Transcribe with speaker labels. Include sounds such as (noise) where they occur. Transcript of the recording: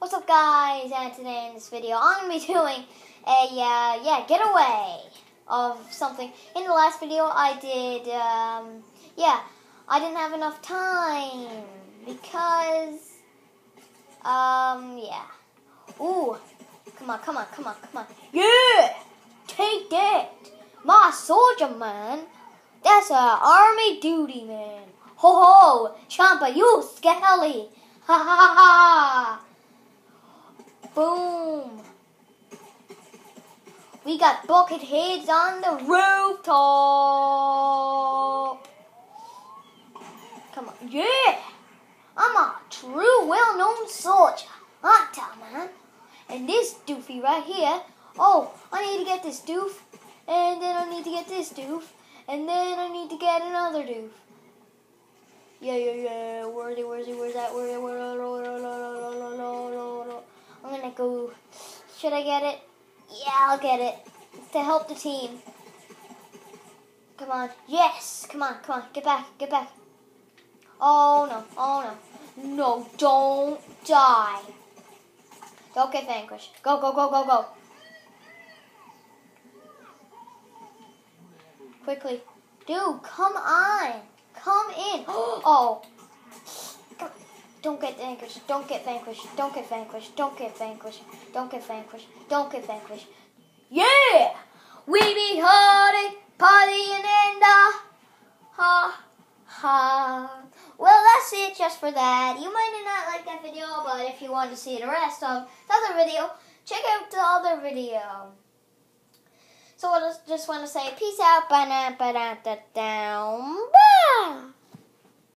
Speaker 1: What's up guys, and today in this video I'm going to be (laughs) doing a, uh, yeah, getaway of something. In the last video I did, um, yeah, I didn't have enough time because, um, yeah. Ooh, come on, come on, come on, come on. Yeah! Take that! My soldier man! That's a army duty man! Ho ho! Champa, you skelly! Ha ha ha ha! Boom! We got bucket heads on the rooftop. Come on, yeah! I'm a true, well-known soldier, aren't I, man? And this doofy right here. Oh, I need to get this doof, and then I need to get this doof, and then I need to get another doof. Yeah, yeah, yeah. Where's he? Where's he? Where's that? Where? Where? Where? Go. Should I get it? Yeah, I'll get it. To help the team. Come on. Yes. Come on. Come on. Get back. Get back. Oh no. Oh no. No, don't die. Don't get vanquished. Go, go, go, go, go. Quickly. Dude, come on. Come in. (gasps) Oh. Don't get vanquished. Don't get vanquished. Don't get vanquished. Don't get vanquished. Don't get vanquished. Don't get vanquished. Yeah! We be party, partying in the ha ha. Well, that's it just for that. You might not like that video, but if you want to see the rest of the other video, check out the other video. So I just want to say peace out, ba da ba da da down, bye.